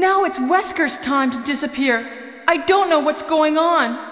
Now it's Wesker's time to disappear. I don't know what's going on.